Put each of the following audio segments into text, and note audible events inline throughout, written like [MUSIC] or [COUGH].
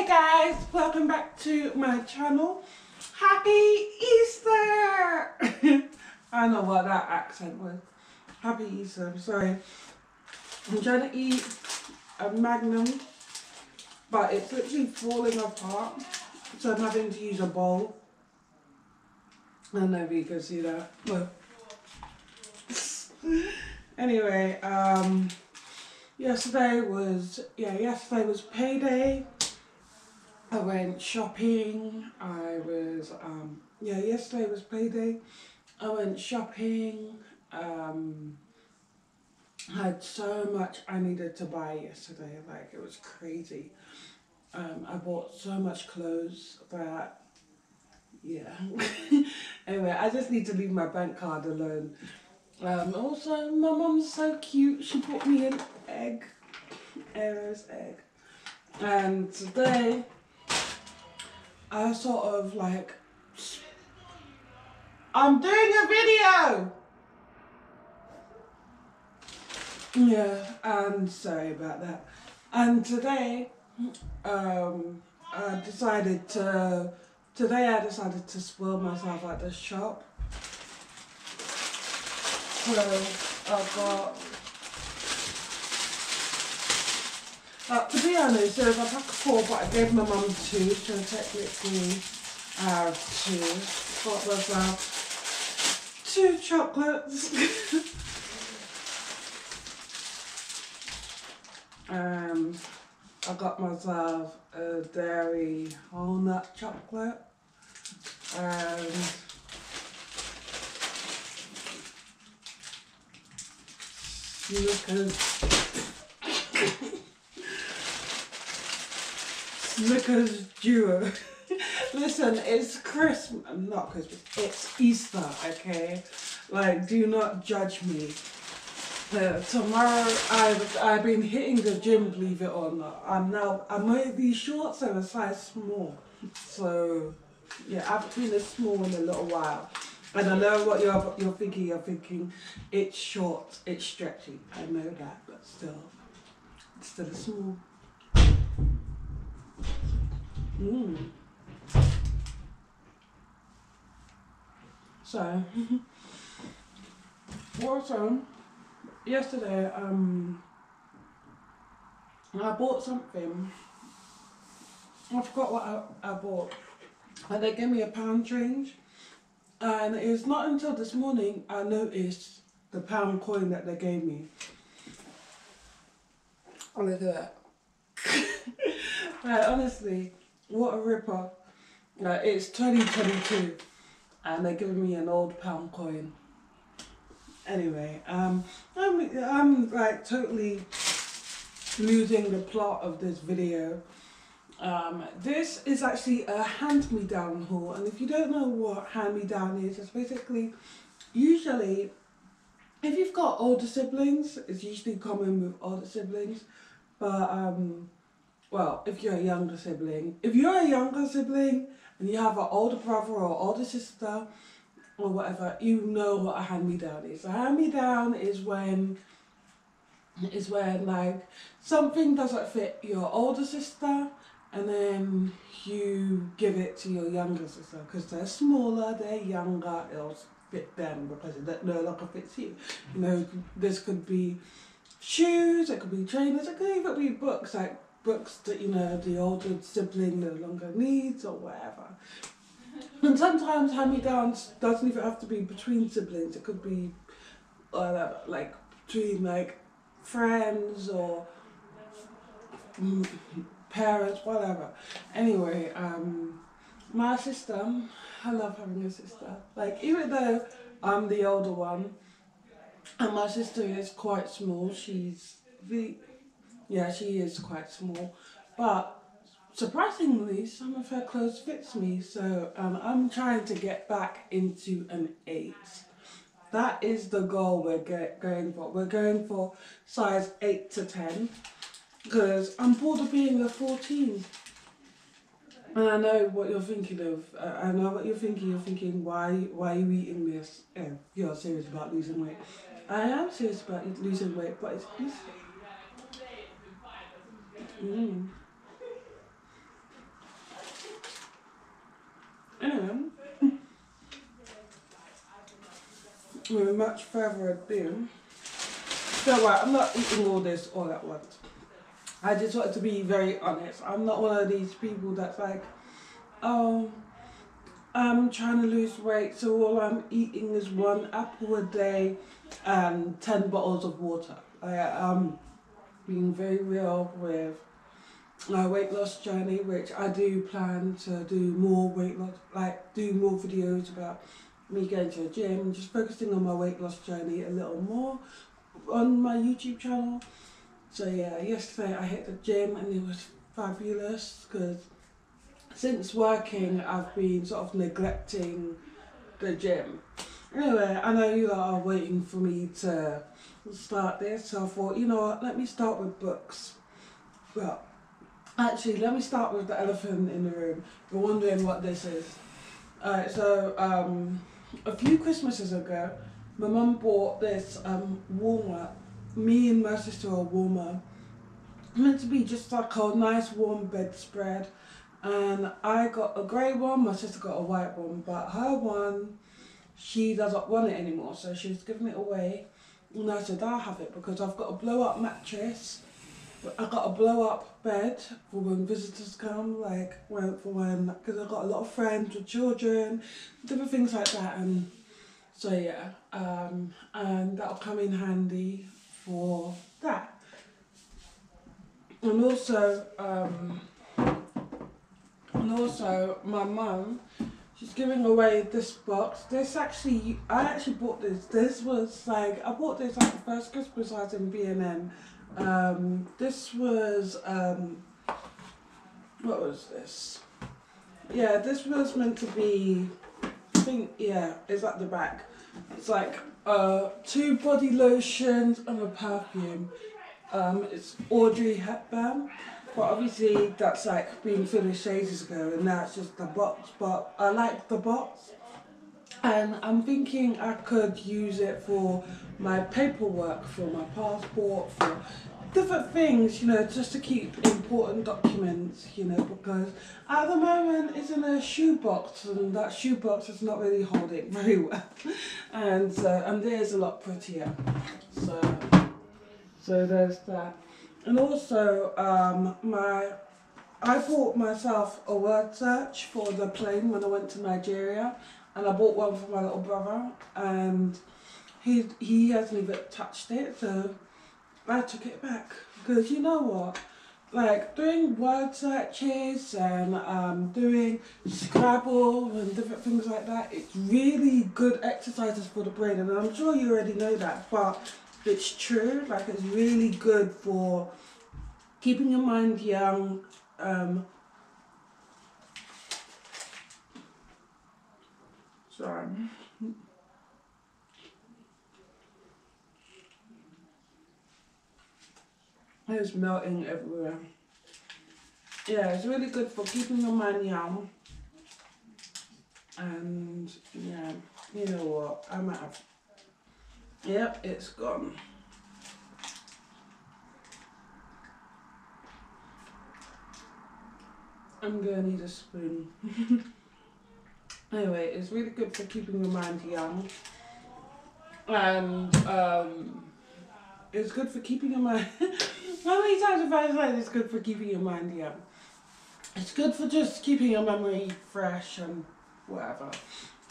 Hey guys, welcome back to my channel. Happy Easter! [LAUGHS] I know what that accent was. Happy Easter, I'm sorry. I'm trying to eat a magnum, but it's literally falling apart. So I'm having to use a bowl. I don't know if you can see that. Look. [LAUGHS] anyway, um, yesterday was, yeah, yesterday was payday. I went shopping. I was, um, yeah, yesterday was payday. I went shopping. Um, had so much I needed to buy yesterday. Like it was crazy. Um, I bought so much clothes that, yeah. [LAUGHS] anyway, I just need to leave my bank card alone. Um, also, my mom's so cute. She bought me an egg, Aero's egg. And today, I sort of like, I'm doing a video! Yeah, and sorry about that. And today, um, I decided to, today I decided to spoil myself at the shop. So, I've got, uh, to be honest, there's a pack of four, but I gave my mum two, so technically I have two. Got myself two chocolates. [LAUGHS] Um, I got myself a dairy walnut chocolate and Snickers [COUGHS] Snickers Duo. [LAUGHS] Listen, it's Christmas, not Christmas, it's Easter, okay? Like, do not judge me. Uh, tomorrow I've I've been hitting the gym, believe it or not. I'm now I'm wearing these shorts are a size small. So yeah, I've been a small in a little while. And I know what you're you're thinking, you're thinking it's short, it's stretchy. I know that, but still it's still a small. Mm. So [LAUGHS] also yesterday, um, I bought something. I forgot what I, I bought. And they gave me a pound change. And it's not until this morning I noticed the pound coin that they gave me. Oh, look at that. [LAUGHS] like, honestly, what a ripper. Like, it's 2022 and they're giving me an old pound coin anyway, um, I'm, I'm like totally losing the plot of this video. Um, this is actually a hand-me-down haul, and if you don't know what hand-me-down is, it's basically, usually, if you've got older siblings, it's usually common with older siblings, but, um, well, if you're a younger sibling, if you're a younger sibling and you have an older brother or older sister, or whatever, you know what a hand-me-down is. A hand-me-down is when is when like something doesn't fit your older sister and then you give it to your younger sister because they're smaller, they're younger, it'll fit them because it no longer fits you. You know, this could be shoes, it could be trainers, it could even be books, like books that, you know, the older sibling no longer needs or whatever. And sometimes hand-me-downs doesn't even have to be between siblings. It could be uh, like between like friends or parents, whatever. Anyway, um, my sister, I love having a sister. Like even though I'm the older one, and my sister is quite small. She's the, yeah, she is quite small, but surprisingly, some of her clothes fits me, so um, I'm trying to get back into an 8. That is the goal we're get, going for. We're going for size 8 to 10, because I'm bored of being a 14. And I know what you're thinking of. Uh, I know what you're thinking. You're thinking, why, why are you eating this? Oh, you're serious about losing weight. I am serious about losing weight, but it's easy. Mm. And [LAUGHS] with much further ado, so right, I'm not eating all this all at once. I just wanted to be very honest. I'm not one of these people that's like, oh, I'm trying to lose weight, so all I'm eating is one apple a day and 10 bottles of water. I am being very real with my weight loss journey, which I do plan to do more weight loss, like do more videos about me going to a gym, just focusing on my weight loss journey a little more on my YouTube channel. So yeah, yesterday I hit the gym and it was fabulous because since working I've been sort of neglecting the gym. Anyway, I know you are waiting for me to start this, so I thought, you know what, let me start with books. Well, actually, let me start with the elephant in the room. You're wondering what this is. Alright, so um, a few Christmases ago, my mum bought this um, warmer. Me and my sister are warmer. Meant to be just like a nice warm bedspread. And I got a grey one, my sister got a white one, but her one, she doesn't want it anymore, so she's giving it away. And I said, I'll have it because I've got a blow up mattress. I got a blow up bed for when visitors come, like when, for when, because I've got a lot of friends with children, different things like that. And so yeah, um, and that'll come in handy for that. And also, um, and also my mum, she's giving away this box. This actually, I actually bought this. This was like, I bought this like the first Christmas I was in B&M. Um, this was, um, what was this? Yeah, this was meant to be, I think, yeah, it's at the back. It's like uh, two body lotions and a perfume. Um, it's Audrey Hepburn, but obviously that's like being finished ages ago, and now it's just the box. But I like the box, and I'm thinking I could use it for my paperwork, for my passport, for different things, you know, just to keep important documents, you know, because at the moment it's in a shoebox and that shoebox is not really holding [LAUGHS] very well. And uh, and there's a lot prettier. So so there's that. And also um, my I bought myself a word search for the plane when I went to Nigeria and I bought one for my little brother and he he hasn't even touched it so I took it back because you know what like doing word searches and um, doing Scrabble and different things like that, it's really good exercises for the brain. And I'm sure you already know that, but it's true. Like it's really good for keeping your mind young. Um, sorry. It's melting everywhere. Yeah, it's really good for keeping your mind young. And yeah, you know what? I might have. Yep, it's gone. I'm gonna need a spoon. [LAUGHS] anyway, it's really good for keeping your mind young. And um, it's good for keeping your mind. [LAUGHS] How many times have I said it's good for keeping your mind young? It's good for just keeping your memory fresh and whatever.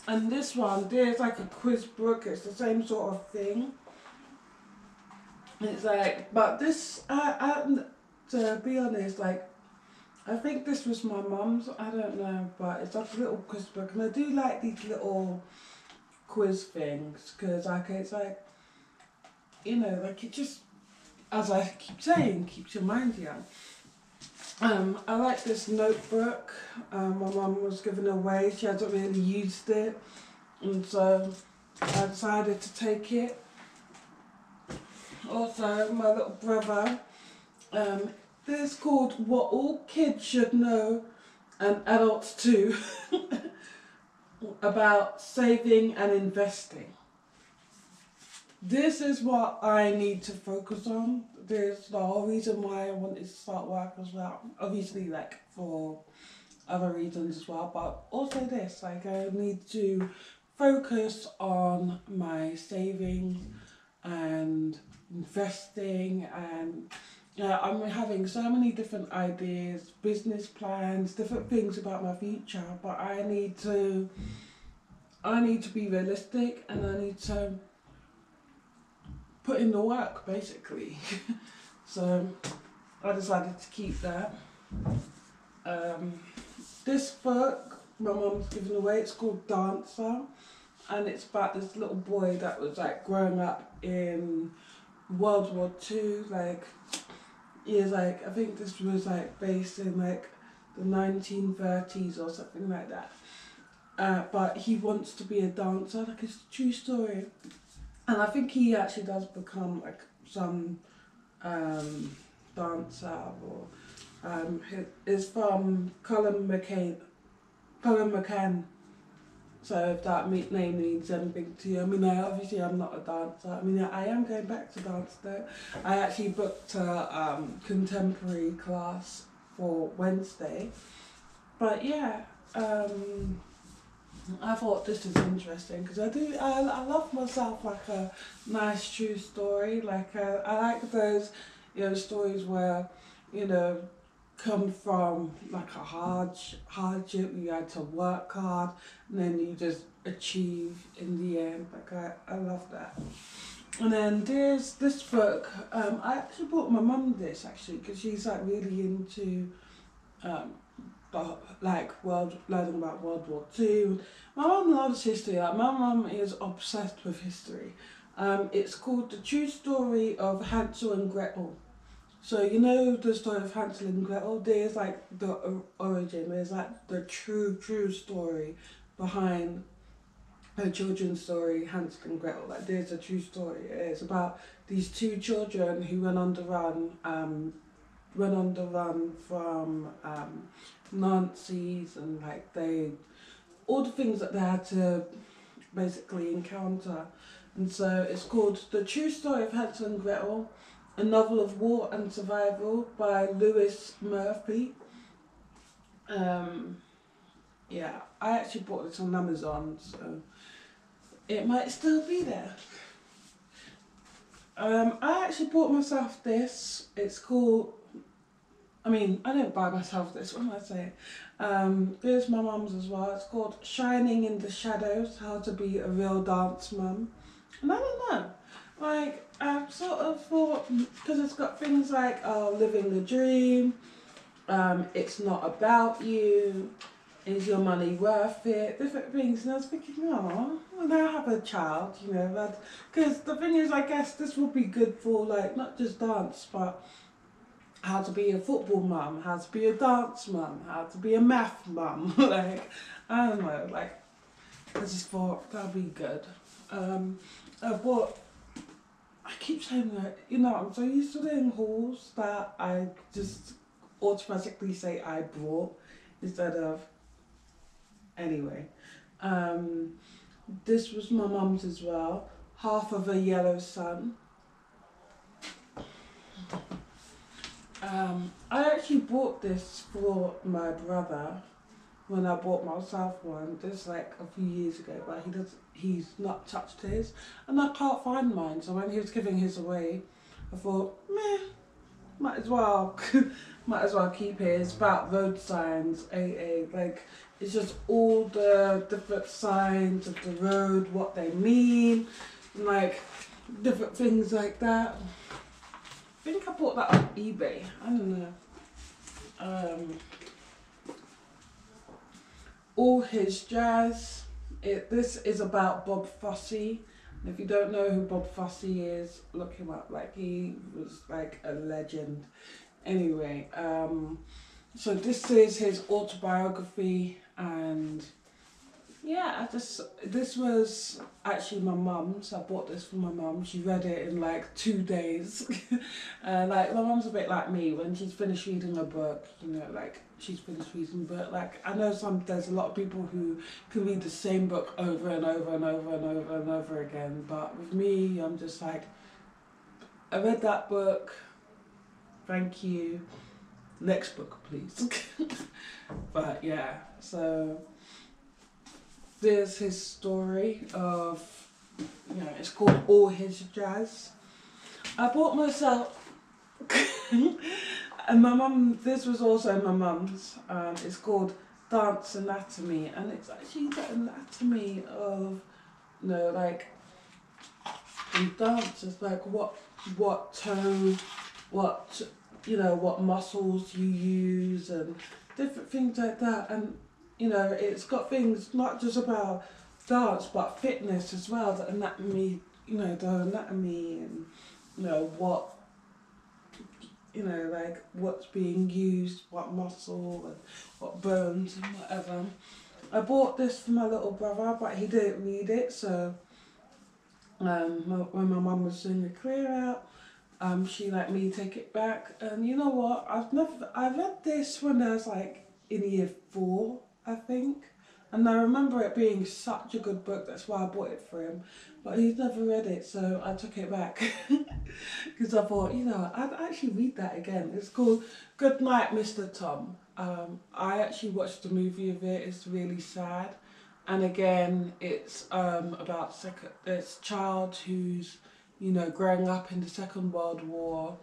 And this one, there's like a quiz book. It's the same sort of thing. It's like, but this, I, to be honest, like, I think this was my mum's. I don't know, but it's like a little quiz book, and I do like these little quiz things because like it's like, you know, like it just as I keep saying, keeps your mind young. Um, I like this notebook. Um, my mum was given away. She hasn't really used it, and so I decided to take it. Also, my little brother. Um, this is called "What All Kids Should Know, and Adults Too," [LAUGHS] about saving and investing this is what I need to focus on. There's the whole reason why I wanted to start work as well. Obviously, like for other reasons as well, but also this, like I need to focus on my savings and investing and yeah, I'm having so many different ideas, business plans, different things about my future, but I need to I need to be realistic and I need to put in the work basically. [LAUGHS] so I decided to keep that. Um, this book my mum's given away, it's called Dancer and it's about this little boy that was like growing up in World War Two, like yeah, like I think this was like based in like the nineteen thirties or something like that. Uh, but he wants to be a dancer, like it's a true story. And I think he actually does become like some um, dancer or um, is from Colin McCain, Colin McCann so if that name means anything to you, I mean, I, obviously I'm not a dancer. I mean, I am going back to dance though. I actually booked a um, contemporary class for Wednesday. But yeah, um, I thought this is interesting because I do, I, I love myself like a nice true story. Like uh, I like those, you know, stories where, you know, come from like a hard hardship you had to work hard and then you just achieve in the end like I, I love that and then there's this book um, I actually bought my mum this actually because she's like really into um, like world learning about World War Two. My mum loves history. Like my mum is obsessed with history. Um, it's called The True Story of Hansel and Gretel. So you know the story of Hansel and Gretel. There's like the origin. There's like the true, true story behind a children's story, Hansel and Gretel. Like there's a true story. It's about these two children who went on the run. Um, went on the run from um, Nazis and like they, all the things that they had to basically encounter. And so it's called The True Story of Hansel and Gretel a novel of war and survival by Louise Murphy. Um, yeah, I actually bought this on Amazon, so it might still be there. Um, I actually bought myself this. It's called. I mean, I don't buy myself this. What am I saying? Um, my mum's as well. It's called Shining in the Shadows: How to Be a Real Dance Mum. And I don't know. Like, I've sort of thought, because it's got things like oh, living the dream, um, it's not about you, is your money worth it, different things. And I was thinking, oh, well, now I have a child, you know, because the thing is, I guess this will be good for like not just dance, but how to be a football mum, how to be a dance mum, how to be a math mum. [LAUGHS] like, I don't know, like, I just thought that'd be good. Um, I bought I keep saying that, you know, I'm so used to doing hauls that I just automatically say I brought instead of anyway. Um, this was my mum's as well. Half of a yellow sun. Um, I actually bought this for my brother when I bought myself one. just like a few years ago, but he does he's not touched his, and I can't find mine. So when he was giving his away, I thought, meh, might as well, [LAUGHS] might as well keep. It's about road signs, AA, like it's just all the different signs of the road, what they mean, and like different things like that. I think I bought that on eBay. I don't know. Um, all his jazz it, this is about Bob Fosse. If you don't know who Bob Fosse is, look him up. Like he was like a legend. Anyway, um, so this is his autobiography and yeah, I just this was actually my mum's. I bought this for my mum. She read it in like two days. and [LAUGHS] uh, like my mum's a bit like me when she's finished reading a book, you know, like she's finished reading but like I know some there's a lot of people who can read the same book over and over and over and over and over again. But with me I'm just like I read that book, thank you. Next book please. [LAUGHS] but yeah, so there's his story of, you know, it's called All His Jazz. I bought myself, [LAUGHS] and my mum, this was also my mum's, um, it's called Dance Anatomy, and it's actually the anatomy of, you know, like, in dance, it's like what, what toe, what, you know, what muscles you use, and different things like that, and you know, it's got things not just about dance but fitness as well. The anatomy, you know, the anatomy and you know what, you know, like what's being used, what muscle and what bones and whatever. I bought this for my little brother, but he didn't read it, so um, when my mum was doing the clear out, um, she let me take it back. And you know what? I've never I read this when I was like in year four, I think. And I remember it being such a good book, that's why I bought it for him. But he's never read it, so I took it back. [LAUGHS] Because I thought, you know, I'd actually read that again. It's called Good Night, Mr. Tom. Um, I actually watched the movie of it, it's really sad. And again, it's um, about second, this child who's, you know, growing up in the Second World War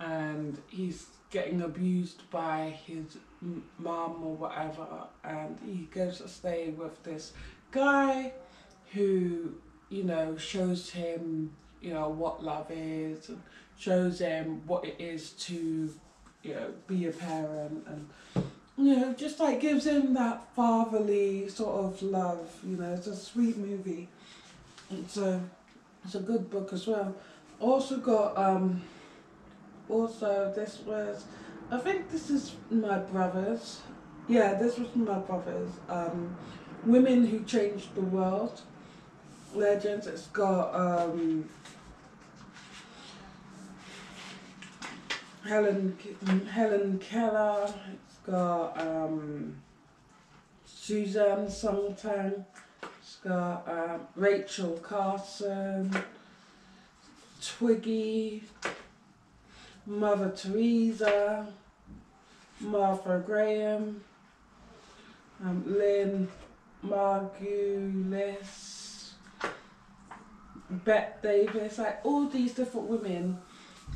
and he's getting abused by his mum or whatever, and he goes to stay with this guy who, you know, shows him, you know, what love is and shows him what it is to, you know, be a parent and, you know, just like gives him that fatherly sort of love. You know, it's a sweet movie. It's a, it's a good book as well. Also got um. Also, this was I think this is my brother's. Yeah, this was my brother's. Um, Women Who Changed the World. Legends. It's got um, Helen Helen Keller. It's got um, Susan Sontag. It's got um, Rachel Carson. Twiggy. Mother Teresa, Martha Graham, um, Lynn Margulis, Bette Davis, like all these different women.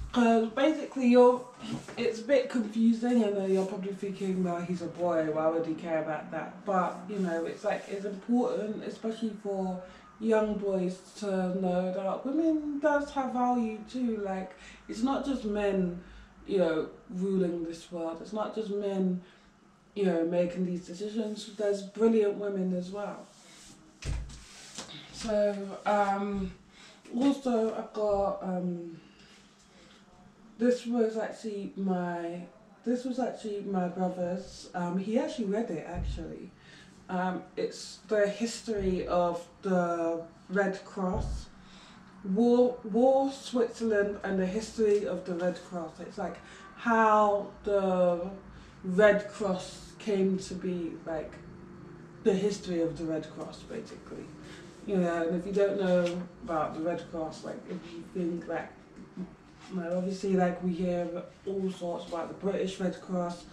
Because basically, you're, it's a bit confusing. I know you're probably thinking, well, he's a boy, why would he care about that? But, you know, it's like, it's important, especially for young boys to know that women does have value too. Like it's not just men, you know, ruling this world. It's not just men, you know, making these decisions. There's brilliant women as well. So um, also I've got um, this was actually my this was actually my brother's. Um, he actually read it actually. Um, it's the history of the Red Cross, war, war, Switzerland, and the history of the Red Cross. It's like how the Red Cross came to be, like the history of the Red Cross, basically. You know, and if you don't know about the Red Cross, like if you think like well, obviously, like we hear all sorts about the British Red Cross,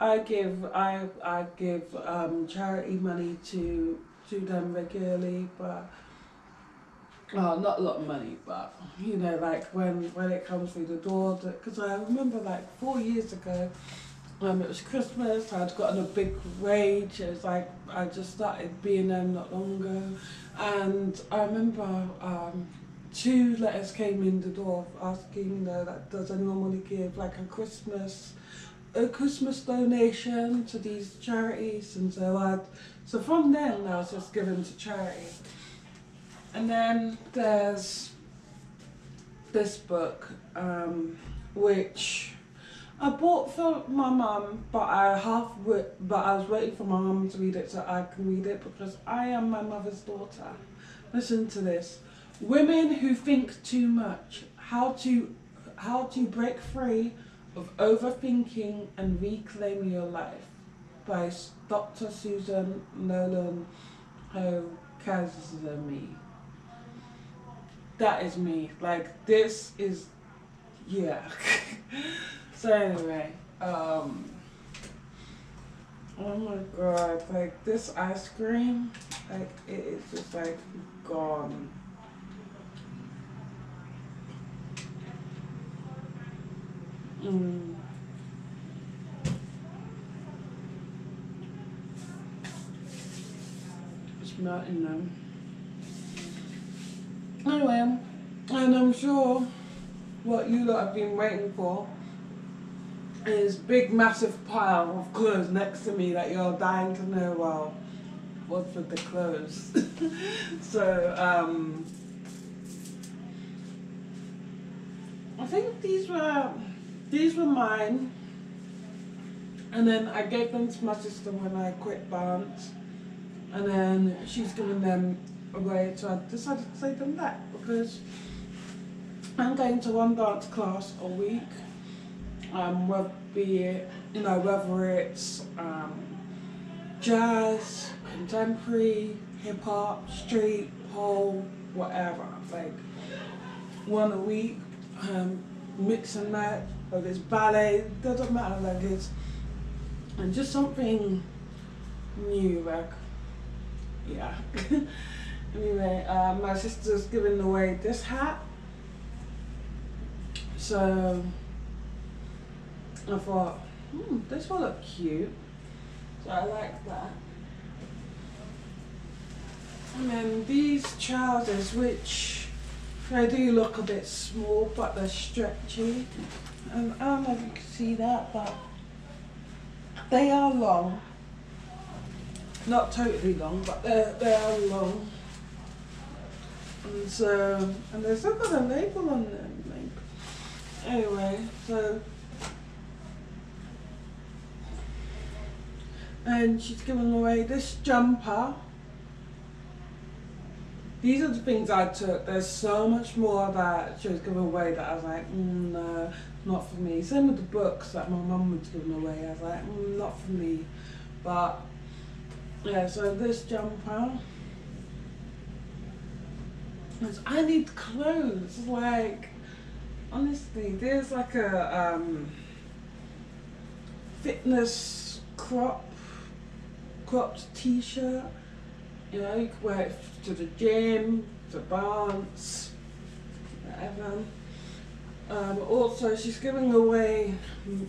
I give I I give um, charity money to to them regularly, but well, not a lot of money, but you know, like when when it comes through the door, because I remember like four years ago, um, it was Christmas. I'd gotten a big wage. It was like I just started B&M not long ago, and I remember um, two letters came in the door asking, you know, like, does anyone want to give like a Christmas a Christmas donation to these charities, and so I, so from then I was just given to charity. And then there's this book, um, which I bought for my mum, but I half but I was waiting for my mum to read it so I can read it because I am my mother's daughter. Listen to this: Women who think too much. How to how to break free of Overthinking and Reclaim Your Life by Dr. Susan Nolan Hokazumi. That is me. Like, this is, yeah. [LAUGHS] so, anyway, um, Oh my god, like this ice cream, like it is just like gone. Mm. It's melting them. Anyway, and I'm sure what you lot have been waiting for is big massive pile of clothes next to me that you're dying to know well what's with the clothes. [LAUGHS] so um I think these were these were mine. And then I gave them to my sister when I quit dance and then she's given them away so I decided to take them back because I'm going to one dance class a week um, whether be it, you know, whether it's um, jazz, contemporary, hip hop, street, pole, whatever. Like one a week, um, mix and match, whether it's ballet, doesn't matter. Like it's and just something new. Like yeah. [LAUGHS] anyway, uh, my sister's giving away this hat. So I thought, hmm, this will look cute. So I like that. And then these trousers, which they do look a bit small, but they're stretchy. And I don't know if you can see that, but they are long. Not totally long, but they're, they are long. And so, and there's still got a label on them. Like, anyway, so and she's giving away this jumper. These are the things I took. There's so much more that she was giving away that I was like, mm, no, not for me. Same with the books that my mum was giving away. I was like, mm, not for me. But yeah, so this jumper. I need clothes. Like honestly, there's like a um, fitness crop cropped t-shirt. You know, you could wear it to the gym, to dance, whatever. Um, also, she's giving away,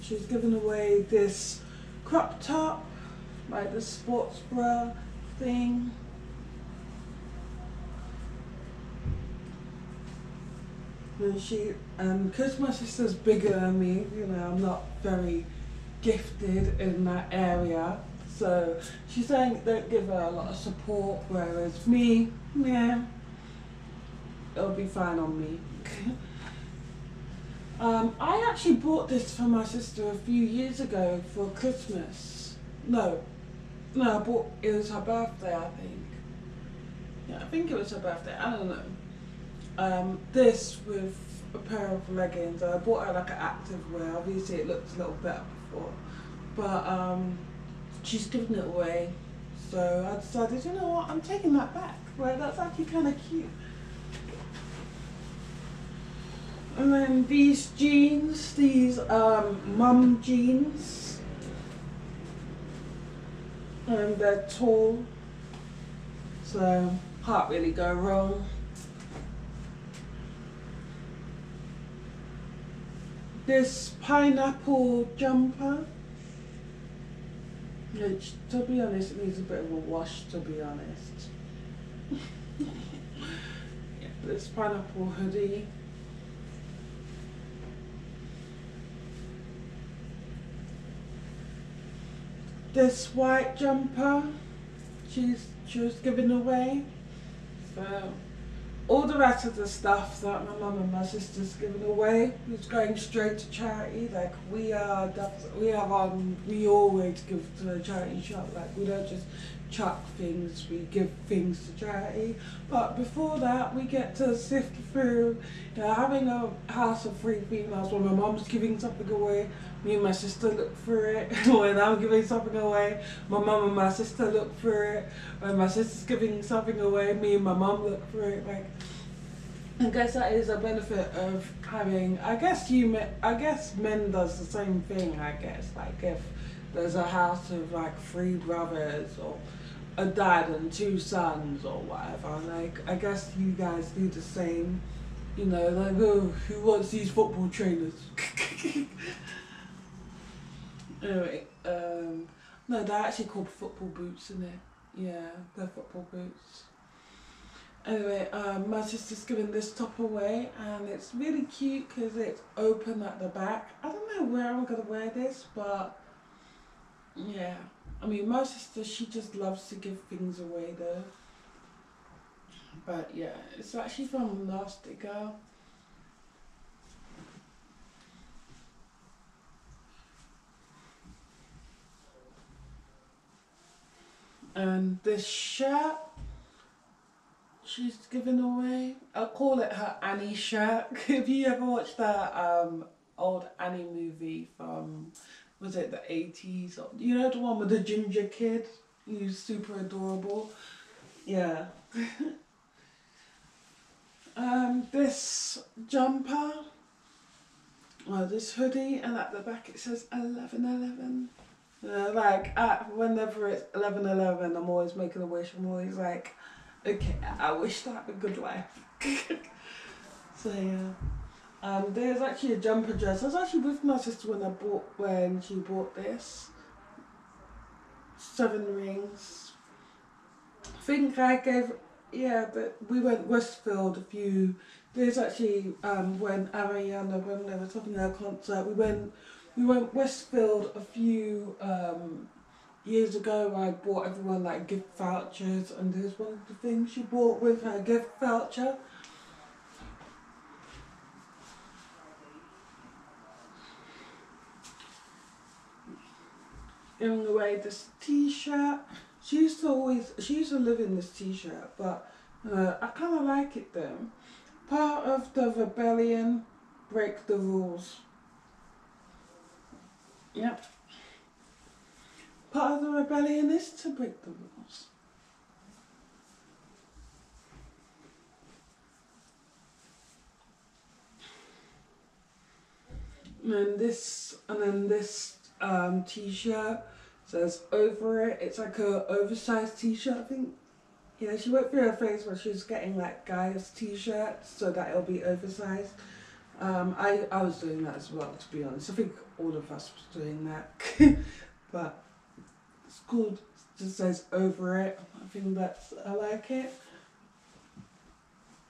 she's giving away this crop top, like the sports bra thing. And she, um, because my sister's bigger than me, you know, I'm not very gifted in that area. So she's saying don't give her a lot of support, whereas me, yeah, it'll be fine on me. [LAUGHS] um, I actually bought this for my sister a few years ago for Christmas. No, no, I bought it was her birthday, I think. Yeah, I think it was her birthday. I don't know. Um, this with a pair of leggings. I bought her like an active wear. Obviously, it looked a little better before, but um, she's given it away. So I decided, you know what, I'm taking that back. Right, that's actually kind of cute. And then these jeans, these um, mum jeans. And they're tall. So can't really go wrong. This pineapple jumper. Which, to be honest, it needs a bit of a wash, to be honest. [LAUGHS] yeah, this pineapple hoodie. This white jumper, she's she was giving away. So all the rest of the stuff that my mum and my sister's given away is going straight to charity. Like we are, we have um, we always give to the charity shop. Like we don't just chuck things, we give things to charity. But before that, we get to sift through. You know, having a house of three females, when my mum's giving something away, me and my sister look for it. [LAUGHS] when I'm giving something away, my mom and my sister look for it. When my sister's giving something away, me and my mom look for it. Like, I guess that is a benefit of having. I guess you. I guess men does the same thing. I guess like if there's a house of like three brothers or a dad and two sons or whatever. Like I guess you guys do the same. You know, like oh, who wants these football trainers? [LAUGHS] anyway, um, no, they're actually called football boots, isn't it? Yeah, they're football boots. Anyway, um, my sister's giving this top away and it's really cute because it's open at the back. I don't know where I'm going to wear this, but yeah. I mean, my sister, she just loves to give things away though. But yeah, it's actually from Nasty Girl. And this shirt she's giving away, I'll call it her Annie shirt. [LAUGHS] if you ever watched that um, old Annie movie from, was it the 80s? You know the one with the ginger kid? He's super adorable. Yeah. [LAUGHS] um, this jumper, well, this hoodie, and at the back it says 1111. Uh, like at, whenever it's 1111, I'm always making a wish. I'm always like, okay, I wish to have a good life. [LAUGHS] so yeah. Um, there's actually a jumper dress. I was actually with my sister when I bought when she bought this. Seven rings. I think I gave yeah, but we went Westfield a few. There's actually um, when Ariana when they were talking at her concert, we went we went Westfield a few um, years ago. I bought everyone like gift vouchers, and there's one of the things she bought with her gift voucher. Giving away this T-shirt. She used to always, she used to live in this T-shirt, but uh, I kind of like it though. Part of the rebellion, break the rules. Yep. Part of the rebellion is to break the rules. And this, and then this um, t-shirt says over it. It's like a oversized t-shirt, I think. Yeah, she went through her phase where she was getting like guys t-shirts so that it'll be oversized. Um, I, I was doing that as well, to be honest. I think all of us was doing that. [LAUGHS] but it's called, just says over it. I think that's, I like it.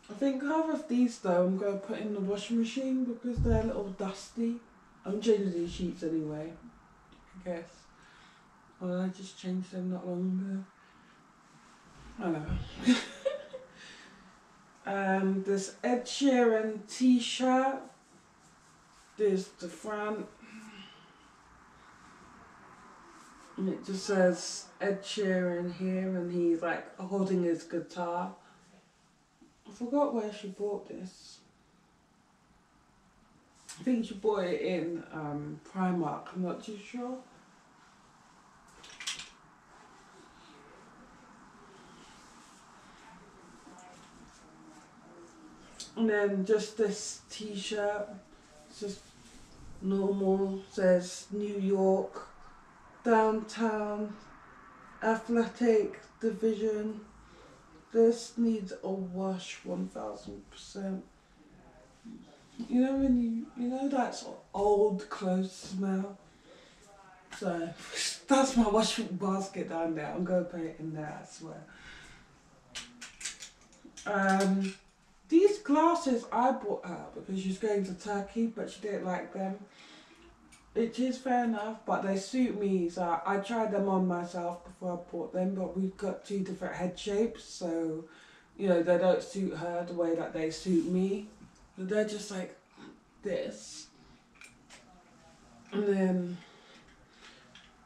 I think half of these though I'm going to put in the washing machine because they're a little dusty. I'm changing these sheets anyway, I guess. Well, I just changed them not long ago. I know. [LAUGHS] Um, this Ed Sheeran t-shirt. There's the front. And it just says Ed Sheeran here and he's like holding his guitar. I forgot where she bought this. I think she bought it in um, Primark, I'm not too sure. And then just this t-shirt, just normal, says New York, downtown, athletic division. This needs a wash 1000%. You know when you, you know that old clothes smell? So [LAUGHS] that's my washing basket down there. I'm going to put it in there, I swear. Um, glasses I bought her because she's going to Turkey, but she didn't like them. Which is fair enough, but they suit me, so I tried them on myself before I bought them, but we've got two different head shapes, so, you know, they don't suit her the way that they suit me. They're just like this. And then,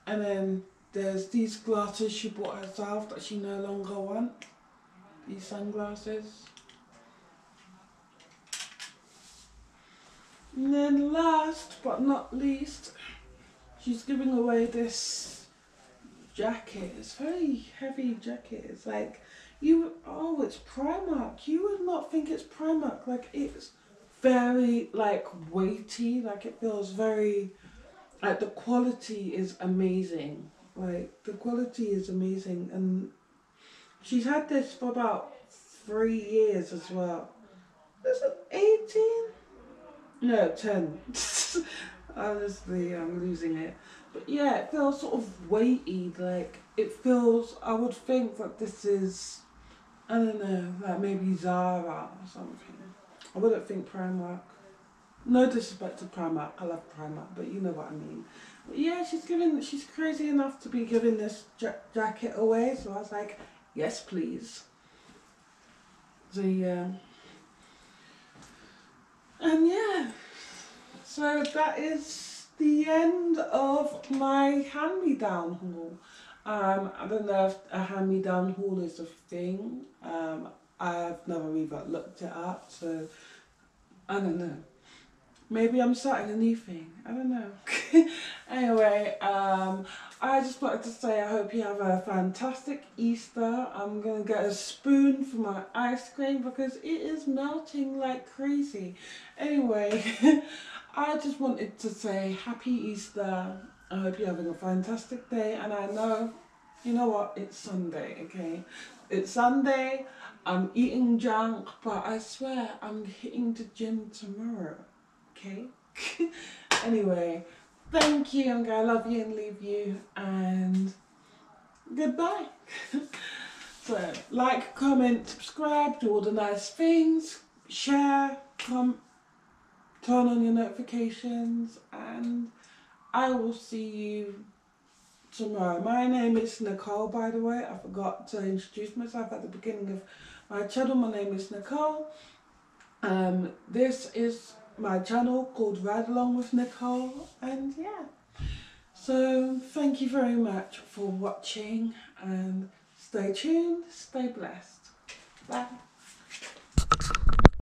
and then there's these glasses she bought herself that she no longer wants. These sunglasses. And then last but not least, she's giving away this jacket. It's very heavy jacket. It's like, you, oh, it's Primark. You would not think it's Primark. Like, it's very, like, weighty. Like, it feels very, like the quality is amazing. Like the quality is amazing, and she's had this for about three years as well. Is it eighteen? No, ten. [LAUGHS] Honestly, I'm losing it. But yeah, it feels sort of weighty. Like it feels. I would think that this is. I don't know, like maybe Zara or something. I wouldn't think Primark. No disrespect to Primark, I love Primark, but you know what I mean. But yeah, she's giving, she's crazy enough to be giving this ja- jacket away, so I was like, yes, please. So yeah. And yeah, so that is the end of my hand me down haul. Um, I don't know if a hand me down haul is a thing. Um, I've never even looked it up, so I don't know. Maybe I'm starting a new thing. I don't know. [LAUGHS] anyway, um, I just wanted to say I hope you have a fantastic Easter. I'm going to get a spoon for my ice cream because it is melting like crazy. Anyway, [LAUGHS] I just wanted to say happy Easter. I hope you're having a fantastic day. And I know, you know what, it's Sunday, okay? It's Sunday. I'm eating junk, but I swear I'm hitting the gym tomorrow okay? [LAUGHS] anyway, thank you. I'm going to love you and leave you. And goodbye. [LAUGHS] so, like, comment, subscribe, do all the nice things, share, come, turn on your notifications, and I will see you tomorrow. My name is Nicolle, by the way. I forgot to introduce myself at the beginning of my channel. My name is Nicolle. Um, this is my channel called Ride Along with Nicolle and yeah. So thank you very much for watching and stay tuned, stay blessed. Bye.